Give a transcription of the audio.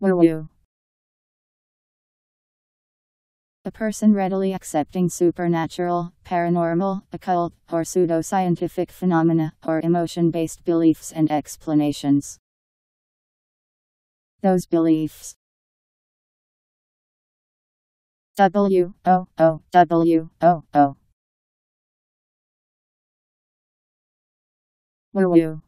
Woo A person readily accepting supernatural, paranormal, occult, or pseudoscientific phenomena, or emotion based beliefs and explanations. Those beliefs. W O O W O O Woo